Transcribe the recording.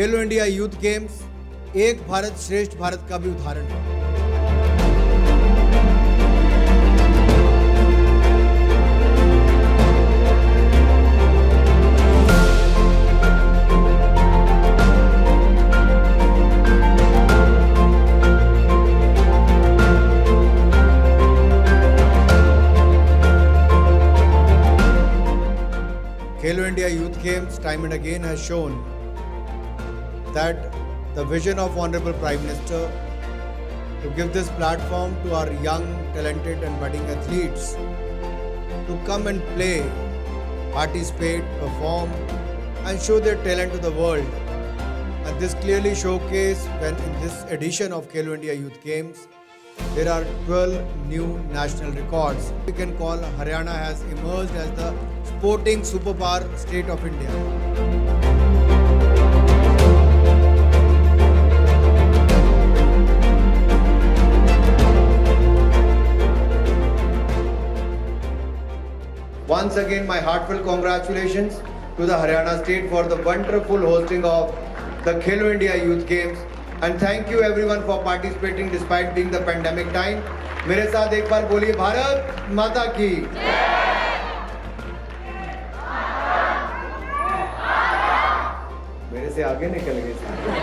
खेलो India youth games, एक भारत श्रेष्ठ भारत का भी उदाहरण है। खेलो India youth games time and again has shown that the vision of Honorable Prime Minister to give this platform to our young, talented and budding athletes to come and play, participate, perform and show their talent to the world. And this clearly showcased when in this edition of Khelo India Youth Games, there are 12 new national records. We can call Haryana has emerged as the sporting superpower state of India. Once again, my heartfelt congratulations to the Haryana state for the wonderful hosting of the Khelo India Youth Games. And thank you everyone for participating despite being the pandemic time. मेरे साथ एक बार बोलिए भारत माता की मेरे से आगे निकल गए।